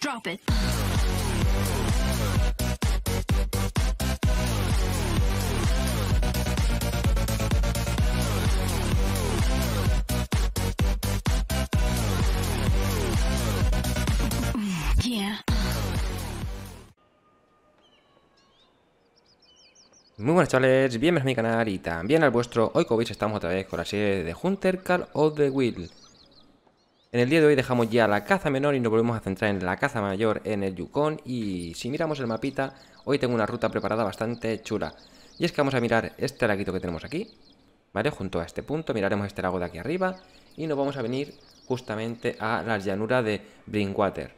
Drop it. Muy buenas chavales, bienvenidos a mi canal y también al vuestro. Hoy como veis estamos otra vez con la serie de Hunter Call of the Will. En el día de hoy dejamos ya la caza menor y nos volvemos a centrar en la caza mayor en el Yukon y si miramos el mapita, hoy tengo una ruta preparada bastante chula. Y es que vamos a mirar este laguito que tenemos aquí, ¿vale? Junto a este punto, miraremos este lago de aquí arriba y nos vamos a venir justamente a la llanura de Brinkwater.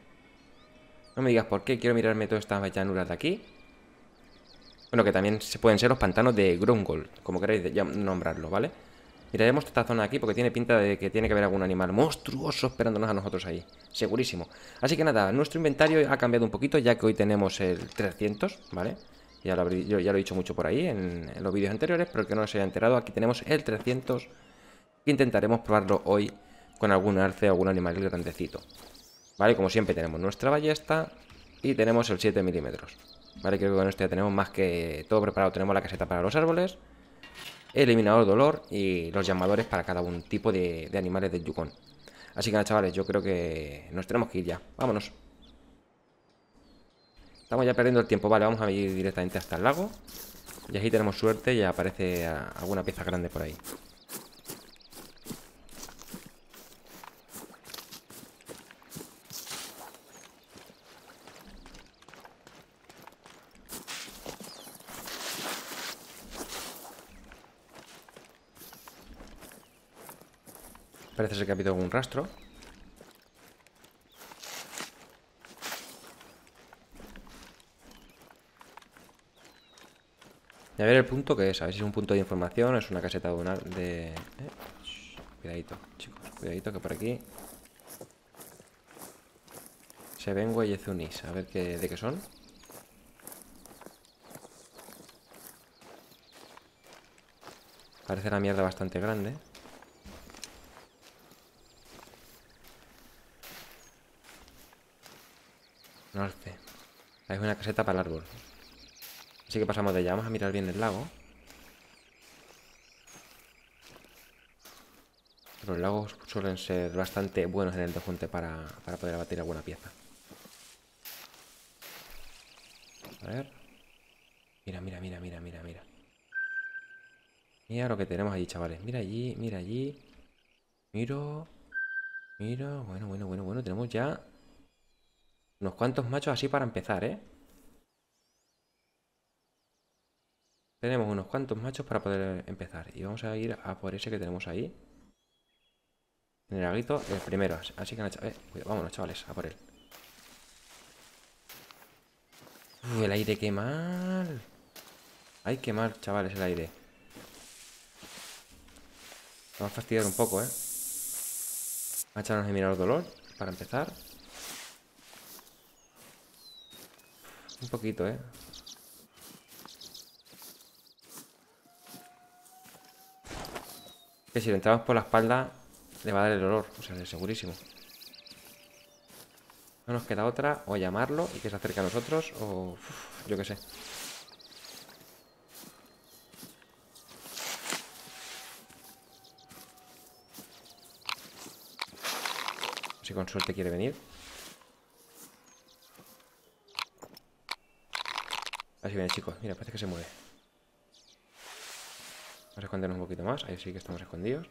No me digas por qué, quiero mirarme todas estas llanuras de aquí. Bueno, que también se pueden ser los pantanos de Grungold, como queráis nombrarlo, ¿vale? Miraremos esta zona aquí porque tiene pinta de que tiene que haber algún animal monstruoso esperándonos a nosotros ahí. Segurísimo. Así que nada, nuestro inventario ha cambiado un poquito ya que hoy tenemos el 300, ¿vale? Ya lo, he dicho mucho por ahí en, los vídeos anteriores, pero que no se haya enterado, aquí tenemos el 300 que intentaremos probarlo hoy con algún arce o algún animal grandecito. ¿Vale? Como siempre tenemos nuestra ballesta y tenemos el 7 milímetros. ¿Vale? Creo que con esto ya tenemos más que todo preparado. Tenemos la caseta para los árboles, eliminador de dolor y los llamadores para cada un tipo de, animales del Yukon. Así que nada, chavales, yo creo que nos tenemos que ir ya. Vámonos. Estamos ya perdiendo el tiempo. Vale, vamos a ir directamente hasta el lago. Y así tenemos suerte y aparece alguna pieza grande por ahí. Parece ser que ha habido algún rastro. A ver el punto que es, a ver si es un punto de información, es una caseta de... De eh, Cuidadito, chicos, cuidadito que por aquí... Se vengo y Ezunis, a ver qué, de qué son. Parece la mierda bastante grande. Hay una caseta para el árbol. Así que pasamos de allá. Vamos a mirar bien el lago. Los lagos suelen ser bastante buenos en el dejunte para, para poder abatir alguna pieza. A ver. Mira, mira, mira, mira, mira, mira. Mira lo que tenemos allí, chavales. Mira allí, mira allí. Miro. Miro. Bueno, bueno, bueno, bueno. Tenemos ya unos cuantos machos así para empezar, ¿eh? Tenemos unos cuantos machos para poder empezar. Y vamos a ir a por ese que tenemos ahí. En el laguito, el primero. Así que, eh, cuidado, vámonos, chavales, a por él. Uy, el aire, qué mal. Ay, qué mal, chavales, el aire. Vamos a fastidiar un poco, ¿eh? Vamos a echarnos a mirar el dolor para empezar. Un poquito, ¿eh? Que si le entramos por la espalda le va a dar el olor, o sea, segurísimo. No nos queda otra, o llamarlo y que se acerque a nosotros, o yo qué sé. Si con suerte quiere venir. Así viene, chicos. Mira, parece que se mueve. Vamos a escondernos un poquito más. Ahí sí que estamos escondidos.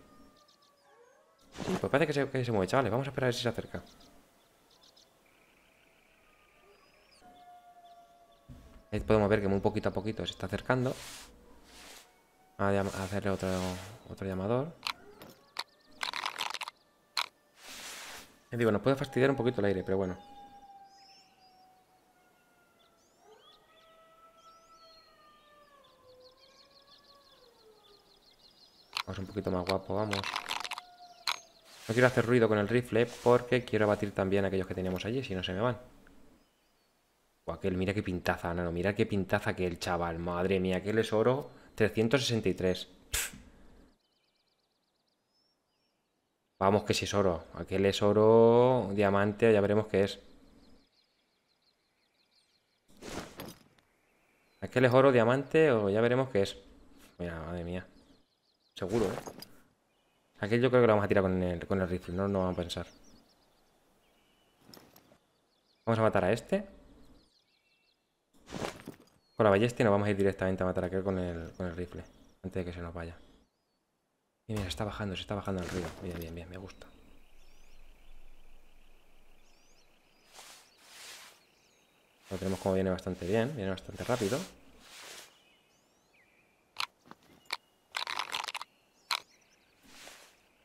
Sí, pues parece que se, mueve, chavales. Vamos a esperar a ver si se acerca. Ahí podemos ver que muy poquito a poquito se está acercando. A, a hacerle otro, otro llamador. Les digo, nos puede fastidiar un poquito el aire, pero bueno. Vamos un poquito más guapo, vamos. No quiero hacer ruido con el rifle porque quiero abatir también a aquellos que teníamos allí, si no se me van. O aquel, mira qué pintaza, no, no, mira qué pintaza aquel chaval. Madre mía, aquel es oro 363. Pff. Vamos que si es oro. Aquel es oro, diamante, ya veremos qué es. Aquel es oro, diamante o ya veremos qué es. Mira, madre mía. Seguro, ¿eh? Aquel yo creo que lo vamos a tirar con el, con el rifle, no no vamos a pensar. Vamos a matar a este. Con la ballesta y nos vamos a ir directamente a matar a aquel con el, con el rifle. Antes de que se nos vaya. Y mira, está bajando, se está bajando el río. Bien, bien, bien, me gusta. Lo tenemos como viene bastante bien, viene bastante rápido.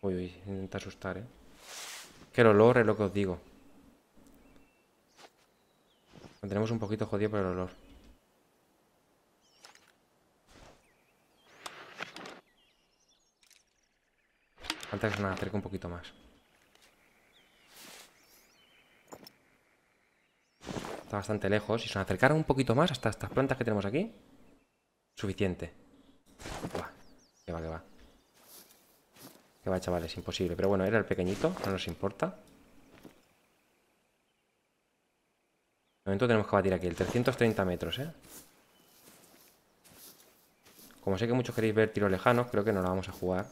Uy, uy, intenta asustar, ¿eh? Que el olor es lo que os digo. Lo tenemos un poquito jodido por el olor. Falta que se nos acerque un poquito más. Está bastante lejos. Si se nos acercara un poquito más hasta estas plantas que tenemos aquí, suficiente. Buah, que va, que va. Que va, chavales, imposible. Pero bueno, era el pequeñito, no nos importa. De momento tenemos que batir aquí, el 330 metros, ¿eh? Como sé que muchos queréis ver tiros lejanos, creo que no la vamos a jugar.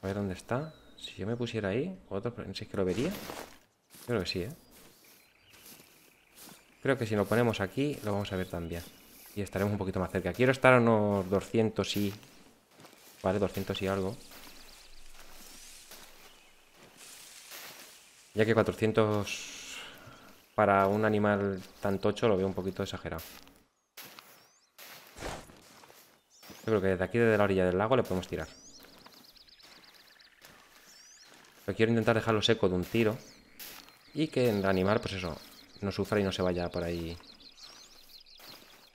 A ver dónde está. Si yo me pusiera ahí, otro, no sé que lo vería. Creo que sí, ¿eh? Creo que si lo ponemos aquí, lo vamos a ver también. Y estaremos un poquito más cerca. Quiero estar a unos 200 y... Vale, 200 y algo. Ya que 400 para un animal tan tocho lo veo un poquito exagerado. Yo creo que desde aquí, desde la orilla del lago, le podemos tirar. Pero quiero intentar dejarlo seco de un tiro. Y que el animal, pues eso, no sufra y no se vaya por ahí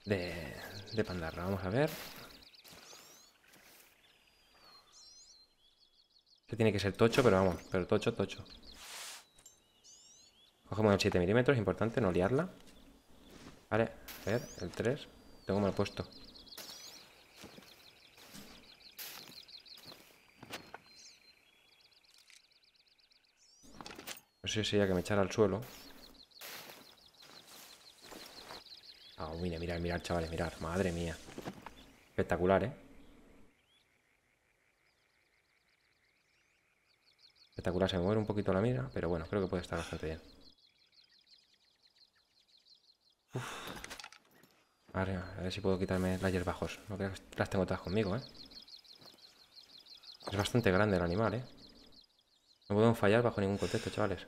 de, de pandarra. Vamos a ver. Este tiene que ser tocho, pero vamos, pero tocho, tocho. Cogemos el 7 milímetros, importante no liarla. Vale, a ver, el 3. Tengo mal puesto. No sé si sería que me echara al suelo. Ah, mira, mirar, mirar, chavales, mirar. Madre mía. Espectacular, ¿eh? Espectacular, se me mueve un poquito la mira, pero bueno, creo que puede estar bastante bien. A ver, a ver si puedo quitarme layers bajos. No creo que las tengo todas conmigo, ¿eh? Es bastante grande el animal, ¿eh? No podemos fallar bajo ningún contexto, chavales.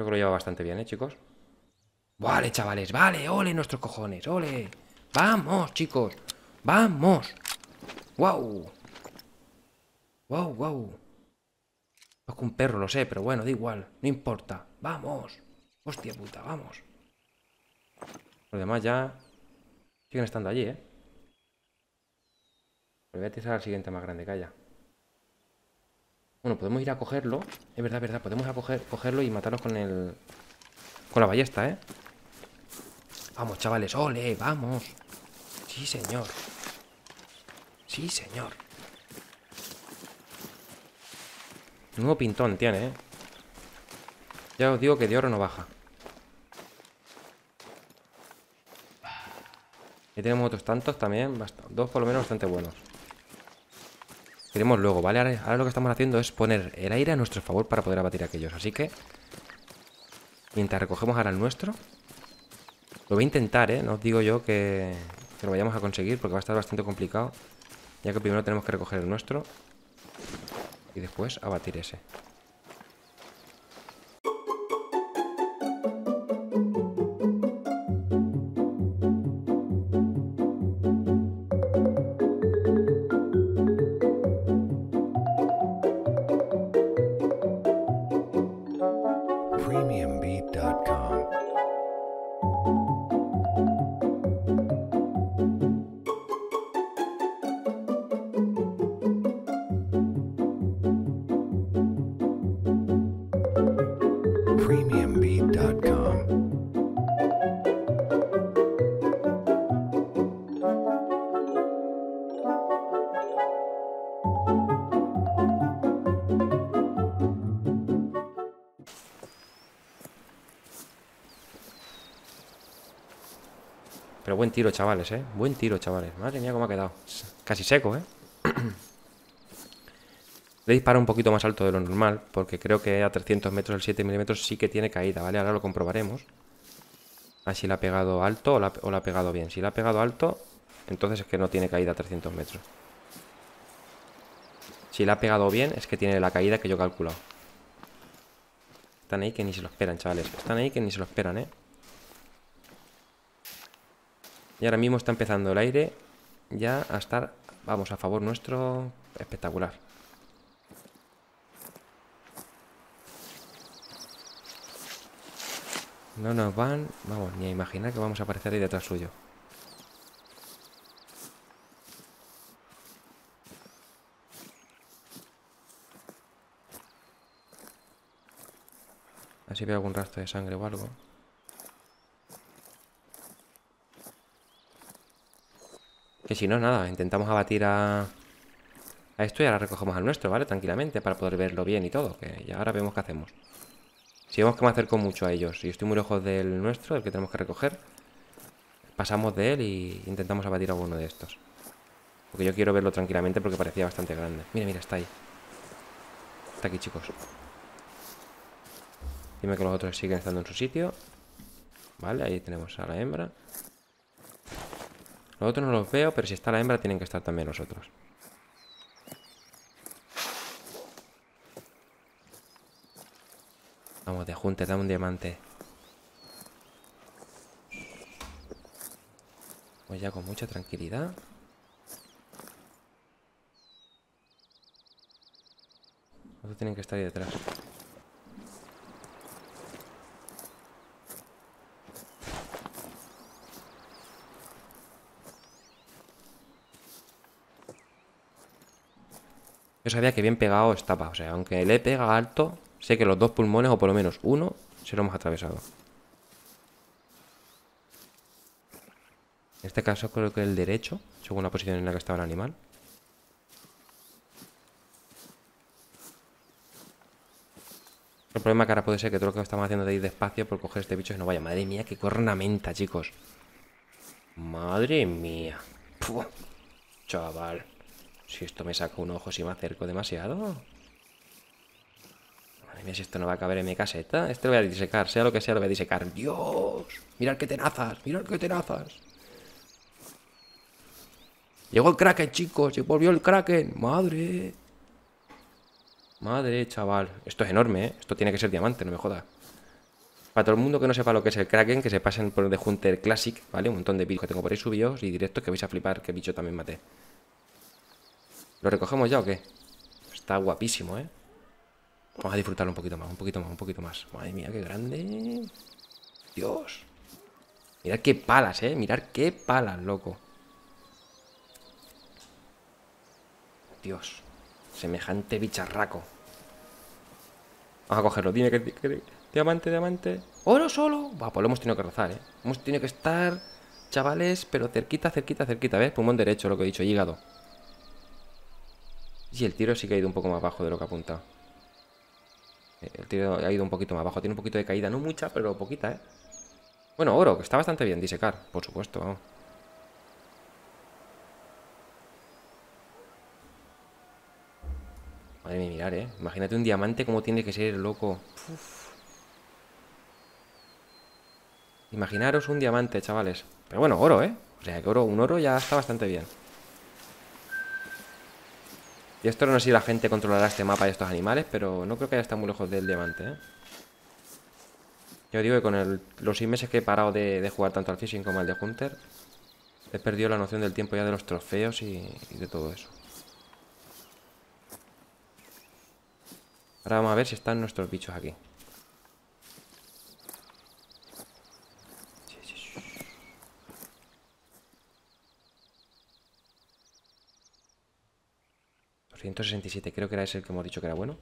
Creo que lo lleva bastante bien, ¿eh, chicos? Vale, chavales, vale, ole nuestros cojones, ole. Vamos, chicos, vamos. ¡Wow! ¡Wow, wow! Es un perro, lo sé, pero bueno, da igual, no importa. ¡Vamos! ¡Hostia puta, vamos! Los demás ya siguen estando allí, ¿eh? voy a tirar al siguiente más grande que haya. Bueno, podemos ir a cogerlo. Es verdad, es verdad. Podemos a coger, cogerlo y matarlos con el... Con la ballesta, ¿eh? Vamos, chavales. ¡Ole! ¡Vamos! Sí, señor. Sí, señor. Nuevo pintón tiene, ¿eh? Ya os digo que de oro no baja. Y tenemos otros tantos también. Dos por lo menos bastante buenos. Queremos luego, ¿vale? Ahora, lo que estamos haciendo es poner el aire a nuestro favor para poder abatir a aquellos. Así que, mientras recogemos ahora el nuestro, lo voy a intentar, ¿eh? No os digo yo que, que lo vayamos a conseguir porque va a estar bastante complicado. Ya que primero tenemos que recoger el nuestro y después abatir ese. premiumbeat.com. Pero buen tiro, chavales, ¿eh? Buen tiro, chavales. Madre mía, cómo ha quedado. Casi seco, ¿eh? Le disparo un poquito más alto de lo normal, porque creo que a 300 metros el 7 milímetros sí que tiene caída, ¿vale? Ahora lo comprobaremos. A si le ha pegado alto o la, o la ha pegado bien. Si le ha pegado alto, entonces es que no tiene caída a 300 metros. Si le ha pegado bien, es que tiene la caída que yo he calculado. Están ahí que ni se lo esperan, chavales. Están ahí que ni se lo esperan, ¿eh? Y ahora mismo está empezando el aire ya a estar, vamos, a favor nuestro. Espectacular. No nos van, vamos, ni a imaginar que vamos a aparecer ahí detrás suyo. Así veo algún rastro de sangre o algo. Que si no, nada, intentamos abatir a, a esto y ahora recogemos al nuestro, ¿vale? Tranquilamente, para poder verlo bien y todo. Que ya ahora vemos qué hacemos. Si vemos que me acerco mucho a ellos y estoy muy lejos del nuestro, el que tenemos que recoger, pasamos de él y intentamos abatir a uno de estos. Porque yo quiero verlo tranquilamente porque parecía bastante grande. Mira, mira, está ahí. Está aquí, chicos. Dime que los otros siguen estando en su sitio. Vale, ahí tenemos a la hembra. Los otros no los veo, pero si está la hembra tienen que estar también los otros. De junte, dame un diamante. Pues ya con mucha tranquilidad. Otros tienen que estar ahí detrás. Yo sabía que bien pegado estaba. O sea, aunque le pega alto, sé que los dos pulmones, o por lo menos uno, se lo hemos atravesado. En este caso creo que el derecho, según la posición en la que estaba el animal. El problema que ahora puede ser que todo lo que estamos haciendo de ir despacio por coger este bicho y no vaya. Madre mía, qué cornamenta, chicos. Madre mía. chaval. Si esto me saca un ojo si me acerco demasiado. Madre si esto no va a caber en mi caseta. Este lo voy a disecar, sea lo que sea, lo voy a disecar. ¡Dios! Mirad qué tenazas, mirad qué tenazas. Llegó el Kraken, chicos, se volvió el Kraken. Madre. Madre, chaval. Esto es enorme, ¿eh? Esto tiene que ser diamante, no me jodas. Para todo el mundo que no sepa lo que es el Kraken, que se pasen por el de Hunter Classic, ¿vale? Un montón de vídeos que tengo por ahí subidos y directos que vais a flipar qué bicho también maté. ¿Lo recogemos ya o qué? Está guapísimo, ¿eh? Vamos a disfrutarlo un poquito más, un poquito más, un poquito más. Madre mía, qué grande. Dios. Mirad qué palas, ¿eh? Mirad qué palas, loco. Dios. Semejante bicharraco. Vamos a cogerlo. Dime que, Diamante, diamante. ¡Oro solo! Va, pues lo hemos tenido que rozar, ¿eh? Hemos tenido que estar, chavales, pero cerquita, cerquita, cerquita. ¿Ves? Pulmón derecho, lo que he dicho, hígado. Y el tiro sí que ha ido un poco más bajo de lo que. Eh, el tiro ha ido un poquito más bajo. Tiene un poquito de caída, no mucha, pero poquita, ¿eh? Bueno, oro, que está bastante bien, disecar, por supuesto, vamos. Madre mía, mirar, ¿eh? Imagínate un diamante como tiene que ser, loco. Imaginaros un diamante, chavales. Pero bueno, oro, ¿eh? O sea, oro, un oro ya está bastante bien. Y esto no sé si la gente controlará este mapa y estos animales, pero no creo que haya estado muy lejos del diamante, ¿eh? Yo digo que con los seis meses que he parado de, jugar tanto al fishing como al de Hunter, he perdido la noción del tiempo ya de los trofeos y de todo eso. Ahora vamos a ver si están nuestros bichos aquí. 167, creo que era ese el que hemos dicho que era bueno.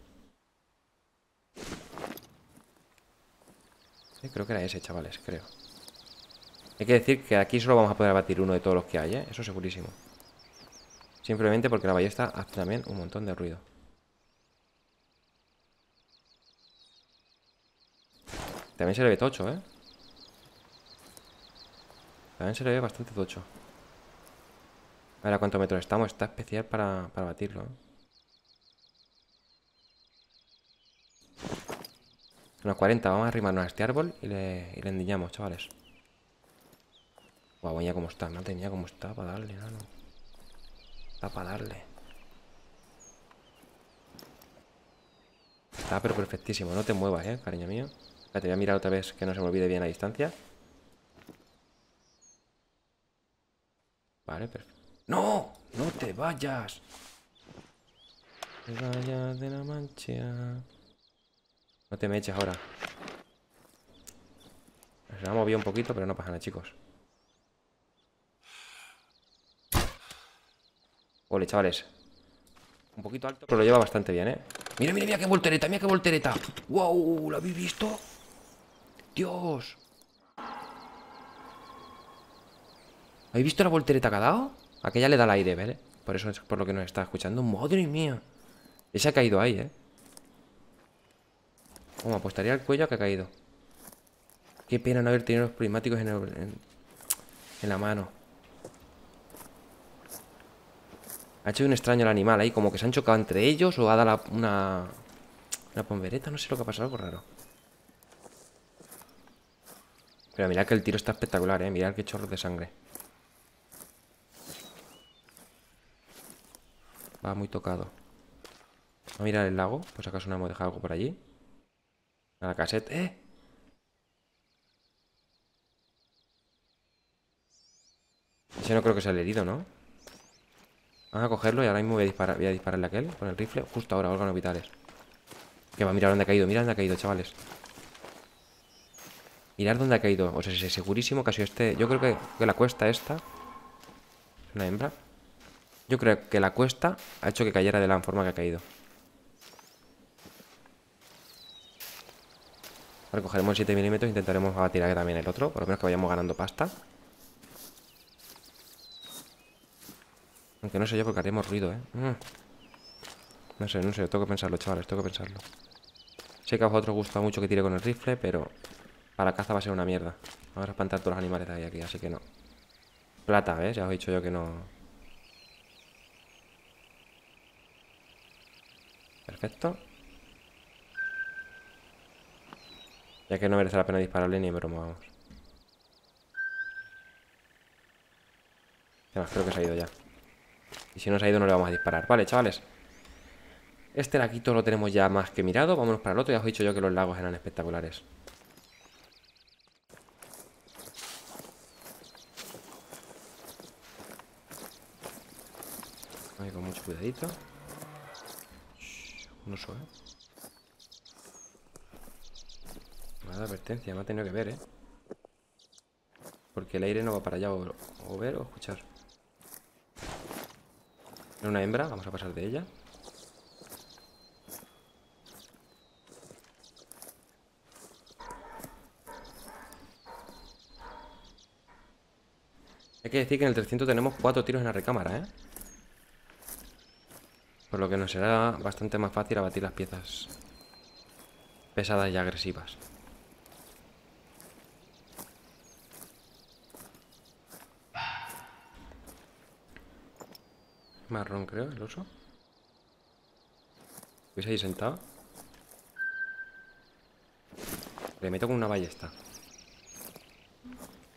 creo que era ese, chavales, creo. Hay que decir que aquí solo vamos a poder abatir uno de todos los que hay, ¿eh? Eso segurísimo. Simplemente porque la ballesta hace también un montón de ruido. También se le ve tocho, ¿eh? También se le ve bastante tocho. A ver a cuántos metros estamos. Está especial para, para batirlo. ¿eh? Unos 40. Vamos a arrimarnos a este árbol y le, y le endiñamos, chavales. Guau, ya cómo está. No tenía cómo está para darle, no. Está para darle. Está pero perfectísimo. No te muevas, eh, cariño mío. Te voy a mirar otra vez que no se me olvide bien la distancia. Vale, perfecto. ¡No! ¡No te vayas! Te vayas de la mancha. No te me eches ahora. Se ha movido un poquito, pero no pasa nada, chicos. Ole, chavales. Un poquito alto, pero lo lleva bastante bien, ¿eh? Mira, mira, mira qué voltereta, mira qué voltereta. ¡Wow! ¿Lo habéis visto? ¡Dios! ¿Habéis visto la voltereta que ha dado? Aquella le da el aire, ¿vale? Por eso es por lo que nos está escuchando. ¡Madre mía! Ese ha caído ahí, ¿eh? Como apostaría el cuello que ha caído. Qué pena no haber tenido los prismáticos en, la mano. Ha hecho un extraño el animal ahí, como que se han chocado entre ellos o ha dado una... Una pombereta, no sé lo que ha pasado, algo raro. Pero mirad que el tiro está espectacular, eh. Mirad qué chorros de sangre. Va muy tocado. Vamos a mirar el lago, pues acaso no hemos dejado algo por allí. A la caseta. ¡Eh! Ese no creo que sea el herido, ¿no? Vamos a cogerlo y ahora mismo voy a, dispararle a aquel con el rifle. Justo ahora, órganos vitales. Que va, mirar dónde ha caído, mira dónde ha caído, chavales. Mirad dónde ha caído. O sea, es segurísimo que ha sido este. Yo creo que, que la cuesta esta. Es una hembra. Yo creo que la cuesta ha hecho que cayera de la forma que ha caído. Recogeremos el 7 milímetros intentaremos aquí también el otro. Por lo menos que vayamos ganando pasta. Aunque no sé yo porque haríamos ruido, ¿eh? Mm. No sé, no sé. Tengo que pensarlo, chavales. Tengo que pensarlo. Sé que a vosotros os gusta mucho que tire con el rifle, pero... Para caza va a ser una mierda. Vamos a espantar todos los animales de ahí aquí, así que no. Plata, ¿ves? Ya os he dicho yo que no... Perfecto. Ya que no merece la pena dispararle ni en broma, vamos. creo que se ha ido ya. Y si no se ha ido no le vamos a disparar. Vale, chavales. Este laquito lo tenemos ya más que mirado. Vámonos para el otro. Ya os he dicho yo que los lagos eran espectaculares. Ahí con mucho cuidadito. Un oso, ¿eh? Nada, advertencia, me ha tenido que ver, ¿eh? Porque el aire no va para allá o, ver o escuchar. Es una hembra, vamos a pasar de ella. Hay que decir que en el 300 tenemos cuatro tiros en la recámara, ¿eh? Por lo que nos será bastante más fácil abatir las piezas pesadas y agresivas. Marrón, creo, el oso. ¿Veis ahí sentado? Le meto con una ballesta.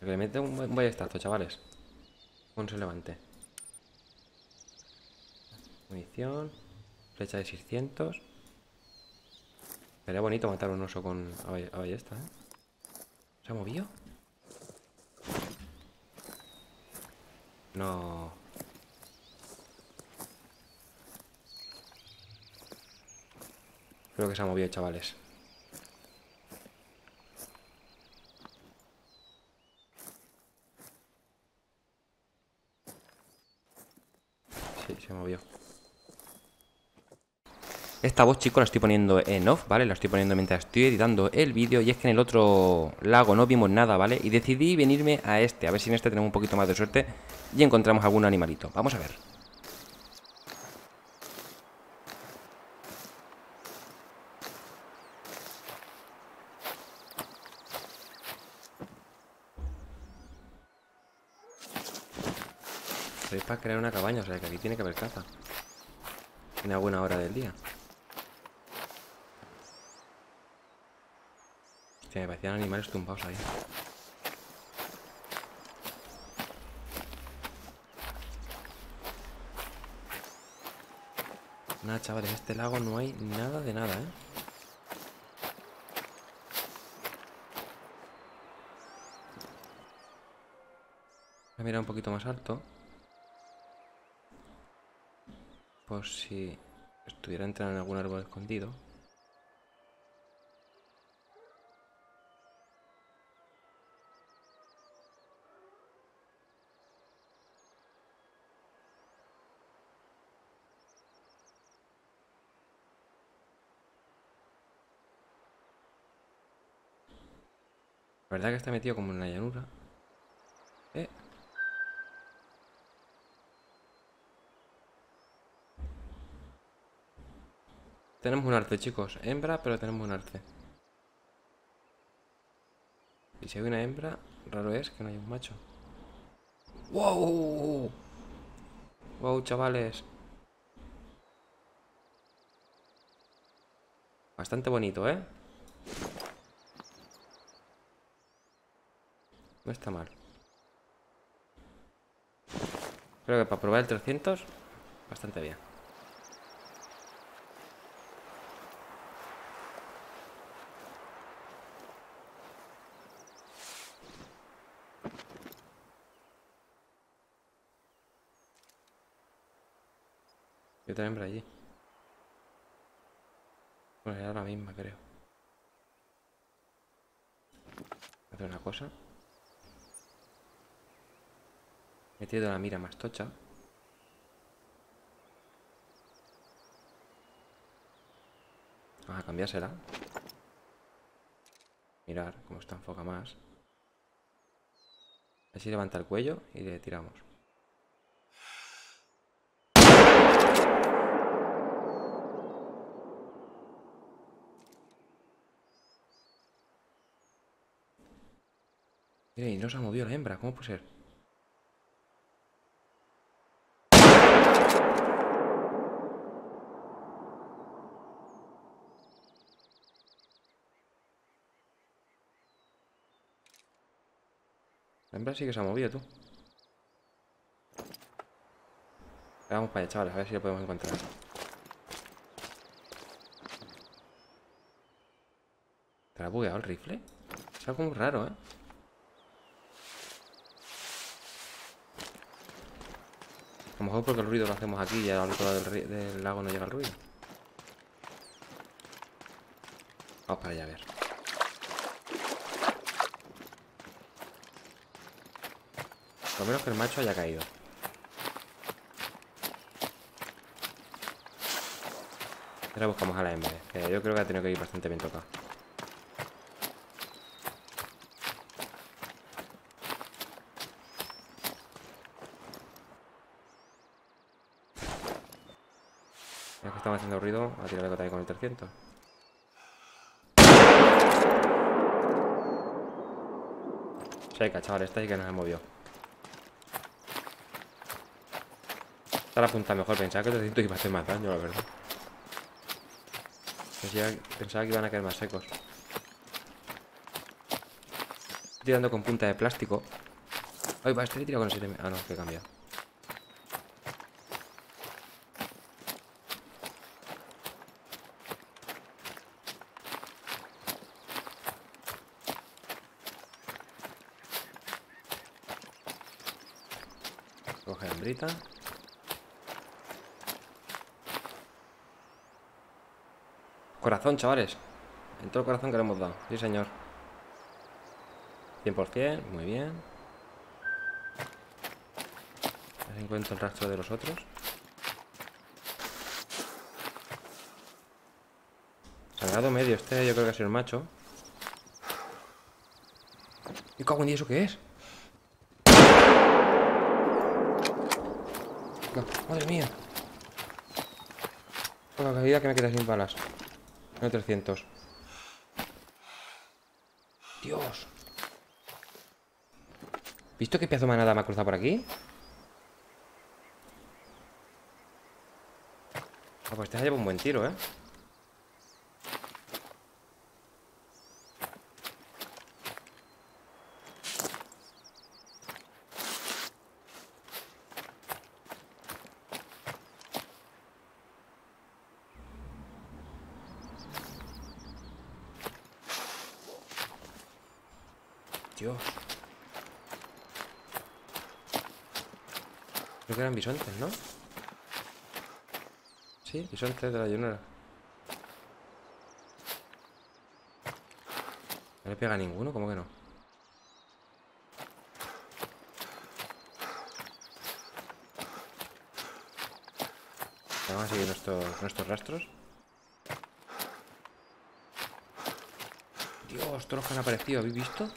Le meto un, un ballestazo, chavales. Un se levante. Munición. Flecha de 600. Sería bonito matar un oso con a ballesta, ¿eh? ¿Se ha movido? No. Creo que se ha movido, chavales. Sí, se movió. Esta voz, chicos, la estoy poniendo en off, ¿vale? La estoy poniendo mientras estoy editando el vídeo Y es que en el otro lago no vimos nada, ¿vale? Y decidí venirme a este, a ver si en este tenemos un poquito más de suerte Y encontramos algún animalito Vamos a ver crear una cabaña, o sea que aquí tiene que haber caza. En buena hora del día. Hostia, me parecían animales tumbados ahí. Nada, chavales, en este lago no hay nada de nada, ¿eh? Voy a mirar un poquito más alto. Por si estuviera entrando en algún árbol escondido. La verdad que está metido como en la llanura. Tenemos un arte, chicos. Hembra, pero tenemos un arte. Y si hay una hembra, raro es que no haya un macho. ¡Wow! ¡Wow, chavales! Bastante bonito, ¿eh? No está mal. Creo que para probar el 300, bastante bien. Yo también por allí. Bueno, era la misma, creo. Hacer una cosa. Metido la mira más tocha. Vamos a cambiársela. Mirar cómo está enfoca más. Así levanta el cuello y le tiramos. Mira, y no se ha movido la hembra, ¿cómo puede ser? La hembra sí que se ha movido, tú. Vamos para allá, chavales, a ver si lo podemos encontrar. ¿Te ha bugueado el rifle? Es algo muy raro, ¿eh? A lo mejor porque el ruido lo hacemos aquí y al otro lado del, lago no llega el ruido. Vamos para allá a ver. Lo menos que el macho haya caído. Ahora buscamos a la hembra. yo creo que ha tenido que ir bastante bien tocado. Haciendo ruido, a tirar el con el 300. Seca, chaval, esta sí que nos ha movido. Está la punta mejor. Pensaba que el 300 iba a hacer más daño, la verdad. Pensaba, que iban a caer más secos. Estoy tirando con punta de plástico. Ay, va, este he tirado con 7 Ah, no, que he cambiado. Corazón, chavales. En todo el corazón que le hemos dado. Sí, señor. 100%, muy bien. A ver encuentro el rastro de los otros. Sagrado medio, este yo creo que ha sido el macho. ¿Y cago en eso qué es? No. Madre mía. Por la calidad que me queda sin balas. No 300. Dios. ¿Visto qué pedazo manada me ha cruzado por aquí? Ah, pues este te has llevado un buen tiro, ¿eh? Bisontes, ¿no? Sí, bisontes de la llanura. ¿No le pega ninguno? ¿Cómo que no? Vamos a seguir nuestros, nuestros rastros. Dios, todos los que han aparecido, ¿habéis visto?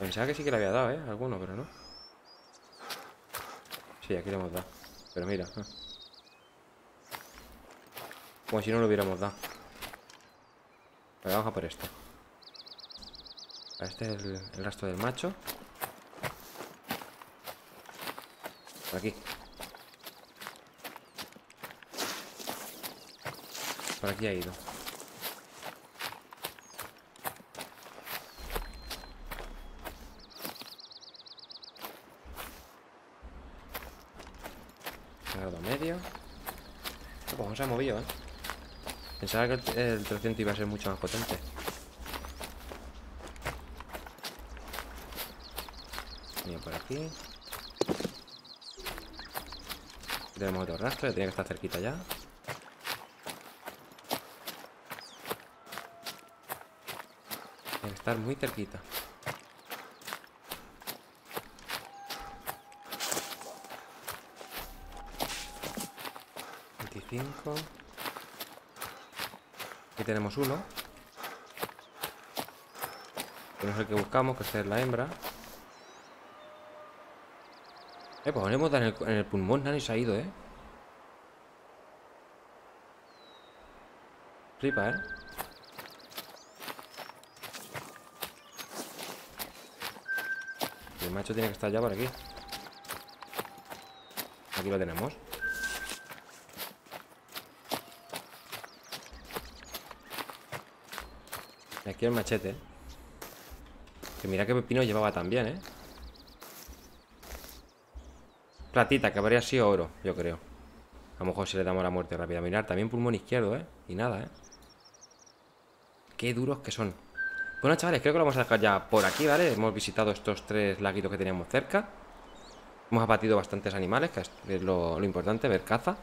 Pensaba que sí que le había dado, ¿eh? Alguno, pero no. Sí, aquí le hemos dado. Pero mira. ¿eh? Como si no lo hubiéramos dado. Vale, vamos a por esto. Este es el, el rastro del macho. Por aquí. Por aquí ha ido. Grado medio. Oh, pues no se ha movido, ¿eh? Pensaba que el, el 300 iba a ser mucho más potente. Mira por aquí. Tenemos otro rastro, tiene que estar cerquita ya. Tiene que estar muy cerquita. Veinticinco. Aquí tenemos uno. Que no es el que buscamos, que esta es la hembra. Eh, pues dado en el, en el pulmón, nadie se ha ido, ¿eh? Flipa, ¿eh? El macho tiene que estar ya por aquí. Aquí lo tenemos. Aquí el machete. Que mira qué pepino llevaba también, ¿eh? Platita, que habría sido oro, yo creo. A lo mejor si le damos la muerte rápida. Mirar, también pulmón izquierdo, ¿eh? Y nada, ¿eh? Qué duros que son. Bueno, chavales, creo que lo vamos a dejar ya por aquí, ¿vale? Hemos visitado estos tres laguitos que teníamos cerca. Hemos abatido bastantes animales, que es lo importante, ver caza.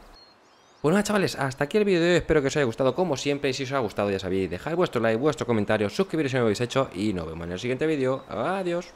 Bueno, chavales, hasta aquí el vídeo de hoy. Espero que os haya gustado como siempre. Y si os ha gustado, ya sabéis, dejad vuestro like, vuestro comentario, suscribiros si no lo habéis hecho. Y nos vemos en el siguiente vídeo. Adiós.